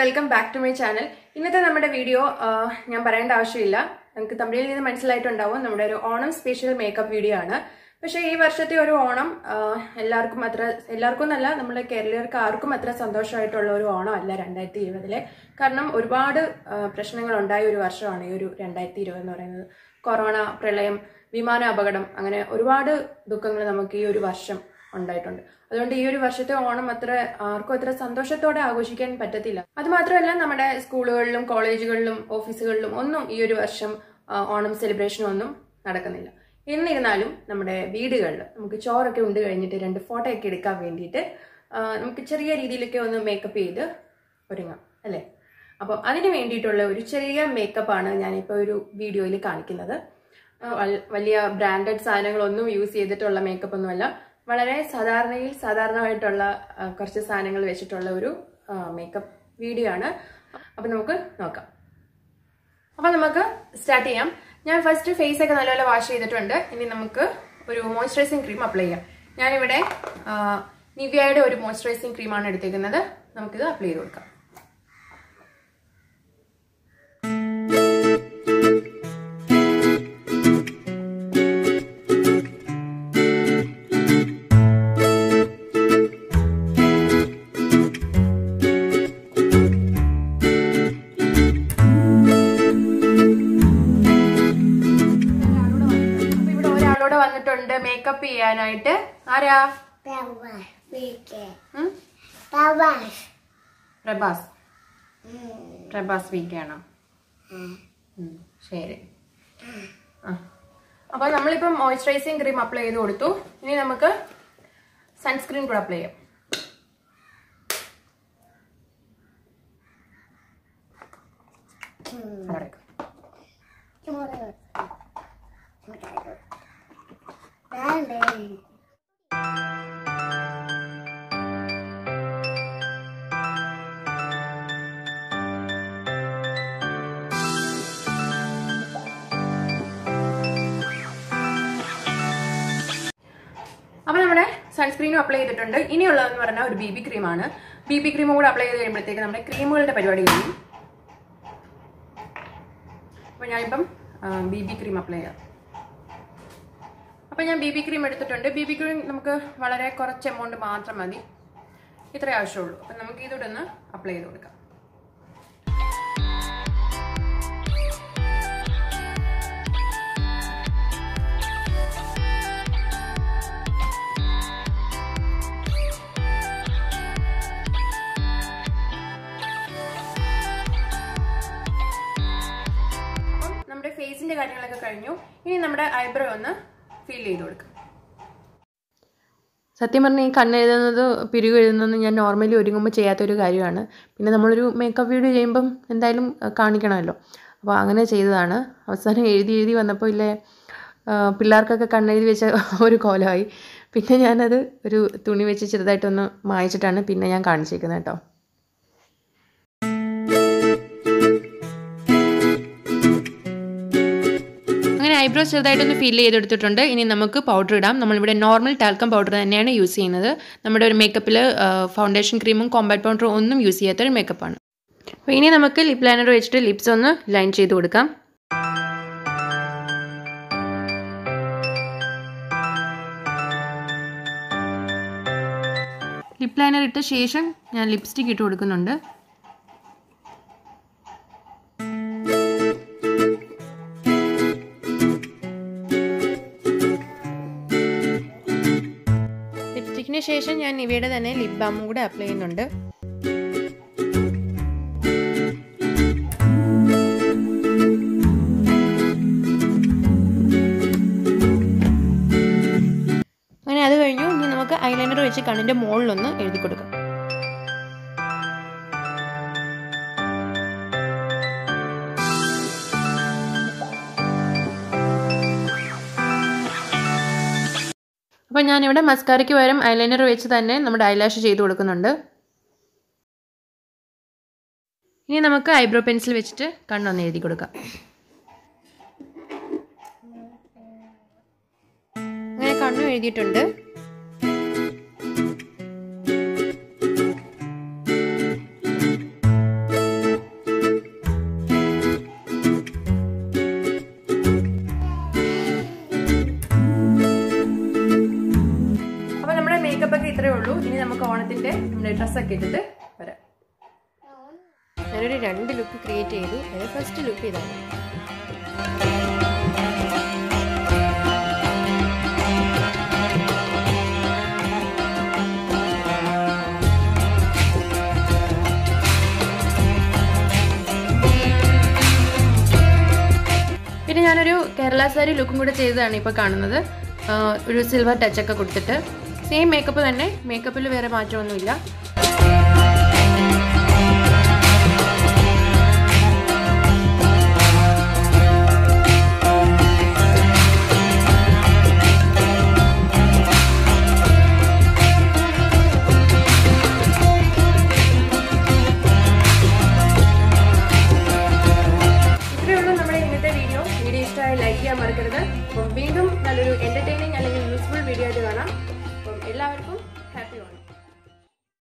Welcome back to my channel. ഇന്നത്തെ നമ്മുടെ video ഞാൻ പറയേണ്ട ആവശ്യമില്ല. നമുക്ക് തമിഴിൽ നിന്ന് മനസ്സിലായിട്ടുണ്ടാവും. നമ്മുടെ ഒരു ഓണം സ്പെഷ്യൽ മേക്കപ്പ് വീഡിയോ ആണ്. പക്ഷേ ഈ വർഷത്തെ ഒരു ഓണം എല്ലാവർക്കും അത്ര എല്ലാവർക്കും എന്നല്ല നമ്മുടെ കേരളീയർക്ക് ആർക്കും അത്ര സന്തോഷമായിട്ടുള്ള ഒരു ഓണം അല്ല രണ്ടായിരത്തി ഇരുപതിലെ കാരണം ഒരുപാട് പ്രശ്നങ്ങൾ ഉണ്ടായ ഒരു വർഷമാണ് ഈ ഒരു രണ്ടായിരത്തി ഇരുപത് എന്ന് പറയുന്നത്. കൊറോണ പ്രളയം വിമാന അപകടം അങ്ങനെ ഒരുപാട് ദുഃഖങ്ങൾ നമുക്ക് ഈ ഒരു വർഷം ഉണ്ടായിട്ടുണ്ട്. അതുകൊണ്ട് ഈ ഒരു വർഷത്തെ ഓണം അത്ര ആർക്കും അത്ര സന്തോഷത്തോടെ ആഘോഷിക്കാൻ പറ്റത്തില്ല. അത് മാത്രമല്ല നമ്മുടെ സ്കൂളുകളിലും കോളേജുകളിലും ഓഫീസുകളിലും ഒന്നും ഈ ഒരു വർഷം ഓണം സെലിബ്രേഷൻ ഒന്നും നടക്കുന്നില്ല. എന്നിരുന്നാലും നമ്മുടെ വീടുകളിൽ നമുക്ക് ചോറൊക്കെ ഉണ്ട് കഴിഞ്ഞിട്ട് രണ്ട് ഫോട്ടോ ഒക്കെ എടുക്കാൻ വേണ്ടിയിട്ട് നമുക്ക് ചെറിയ രീതിയിലൊക്കെ ഒന്ന് മേക്കപ്പ് ചെയ്ത് ഒരുങ്ങാം അല്ലേ? അപ്പം അതിന് വേണ്ടിയിട്ടുള്ള ഒരു ചെറിയ മേക്കപ്പാണ് ഞാനിപ്പോൾ ഒരു വീഡിയോയിൽ കാണിക്കുന്നത്. വലിയ ബ്രാൻഡഡ് സാധനങ്ങളൊന്നും യൂസ് ചെയ്തിട്ടുള്ള മേക്കപ്പ് ഒന്നുമല്ല. വളരെ സാധാരണയിൽ സാധാരണമായിട്ടുള്ള കുറച്ച് സാധനങ്ങൾ വെച്ചിട്ടുള്ള ഒരു മേക്കപ്പ് വീഡിയോ ആണ്. അപ്പം നമുക്ക് നോക്കാം. അപ്പം നമുക്ക് സ്റ്റാർട്ട് ചെയ്യാം. ഞാൻ ഫസ്റ്റ് ഫേസ് ഒക്കെ നല്ലപോലെ വാഷ് ചെയ്തിട്ടുണ്ട്. ഇനി നമുക്ക് ഒരു മോയ്സ്ചറൈസിങ് ക്രീം അപ്ലൈ ചെയ്യാം. ഞാനിവിടെ നിവ്യയുടെ ഒരു മോയ്സ്ചറൈസിങ് ക്രീമാണ് എടുത്തേക്കുന്നത്. നമുക്കിത് അപ്ലൈ ചെയ്ത് കൊടുക്കാം. മേക്കപ്പ് ചെയ്യാനായിട്ട്? ആരാ? പ്രഭാസ്. പ്രഭാസ്. പ്രഭാസ് പ്രഭാസ് വീക്കാണോ ശരി. ആ. അപ്പോൾ നമ്മളിപ്പം മോയ്സ്ചറൈസിങ് ക്രീം അപ്ലൈ ചെയ്ത് കൊടുത്തു. ഇനി നമുക്ക് സൺസ്ക്രീൻ കൂടെ അപ്ലൈ ചെയ്യാം. അവിടെ അപ്പോൾ നമ്മുടെ സൺസ്ക്രീനും അപ്ലൈ ചെയ്തിട്ടുണ്ട്. ഇനിയുള്ളതെന്ന് പറഞ്ഞാൽ ഒരു ബി ബി ക്രീമാണ് ബി ബി ക്രീമും കൂടെ അപ്ലൈ ചെയ്ത് കഴിയുമ്പോഴത്തേക്ക് നമ്മുടെ ക്രീമുകളുടെ പരിപാടി കഴിയും. അപ്പോൾ ഞാനിപ്പം ബി ബി ക്രീം അപ്ലൈ ചെയ്യാം. അപ്പോൾ ഞാൻ ബി ബി ക്രീം എടുത്തിട്ടുണ്ട്. ബി ബി ക്രീം നമുക്ക് വളരെ കുറച്ച് എമൗണ്ട് മാത്രം മതി. ഇത്രേ ആവശ്യമുള്ളൂ. അപ്പം നമുക്ക് ഇതോടെ ഒന്ന് അപ്ലൈ ചെയ്ത് കൊടുക്കാം. അപ്പം ഫേസിന്റെ കാര്യങ്ങളൊക്കെ കഴിഞ്ഞു. ഇനി നമ്മുടെ ഐബ്രോ ഒന്ന് ഫീൽ ചെയ്ത് കൊടുക്കാം. സത്യം പറഞ്ഞാൽ ഈ കണ്ണെഴുതുന്നത് പിരിവ് എഴുതുന്നത് ഞാൻ നോർമലി ഒരുങ്ങുമ്പോൾ ചെയ്യാത്തൊരു കാര്യമാണ്. പിന്നെ നമ്മളൊരു മേക്കപ്പ് വീഡിയോ ചെയ്യുമ്പം എന്തായാലും കാണിക്കണമല്ലോ. അപ്പോൾ അങ്ങനെ ചെയ്തതാണ്. അവസാനം എഴുതി എഴുതി വന്നപ്പോൾ ഇല്ലേ പിള്ളേർക്കൊക്കെ കണ്ണെഴുതി വെച്ച ഒരു കോലമായി. പിന്നെ ഞാനത് ഒരു തുണി വെച്ച് ചെറുതായിട്ടൊന്ന് മായച്ചിട്ടാണ് പിന്നെ ഞാൻ കാണിച്ചേക്കുന്നത് കേട്ടോ. ഐബ്രോസ് ചെറുതായിട്ടൊന്ന് ഫിൽ ചെയ്തെടുത്തിട്ടുണ്ട്. ഇനി നമുക്ക് പൗഡർ ഇടാം. നമ്മളിവിടെ നോർമൽ ടാൽക്കം പൗഡർ തന്നെയാണ് യൂസ് ചെയ്യുന്നത്. നമ്മുടെ ഒരു മേക്കപ്പിൽ ഫൗണ്ടേഷൻ ക്രീമും കോമ്പാക്ട് പൗഡറും ഒന്നും യൂസ് ചെയ്യാത്തൊരു മേക്കപ്പാണ് അപ്പോൾ ഇനി നമുക്ക് ലിപ് ലൈനർ വെച്ചിട്ട് ലിപ്സ് ഒന്ന് ലൈൻ ചെയ്ത് കൊടുക്കാം. ലിപ് ലൈനർ ഇട്ട ശേഷം ഞാൻ ലിപ്സ്റ്റിക് ഇട്ട് കൊടുക്കുന്നുണ്ട്. ലിപ്സ്റ്റിക്കിന് ശേഷം ഞാൻ ഇവയുടെ തന്നെ ലിപ് ബാമും കൂടെ അപ്ലൈ ചെയ്യുന്നുണ്ട്. അങ്ങനെ അത് കഴിഞ്ഞു. ഇനി നമുക്ക് ഐലൈനർ വെച്ച് കണ്ണിന്റെ മുകളിലൊന്ന് എഴുതി കൊടുക്കാം. അപ്പം ഞാനിവിടെ മസ്കാരയ്ക്ക് പകരം ഐലൈനർ വെച്ച് തന്നെ നമ്മുടെ ഐലാഷ് ചെയ്ത് കൊടുക്കുന്നുണ്ട്. ഇനി നമുക്ക് ഐബ്രോ പെൻസിൽ വെച്ചിട്ട് കണ്ണൊന്ന് എഴുതി കൊടുക്കാം. അങ്ങനെ കണ്ണും എഴുതിയിട്ടുണ്ട്. ഡ്രസ്സൊക്കെ ഇട്ടിട്ട് വരാം. ഞാനൊരു രണ്ട് ലുക്ക് ക്രിയേറ്റ് ചെയ്തു. അതിന് ഫസ്റ്റ് ലുക്ക് ഇതാണ്. പിന്നെ ഞാനൊരു കേരള സാരി ലുക്കും കൂടെ ചെയ്തതാണ് ഇപ്പോൾ കാണുന്നത്. ഒരു സിൽവർ ടച്ചൊക്കെ കൊടുത്തിട്ട്. സെയിം മേക്കപ്പ് തന്നെ. മേക്കപ്പിൽ വേറെ മാറ്റമൊന്നുമില്ല. മറക്കരുത് അപ്പം വീണ്ടും നല്ലൊരു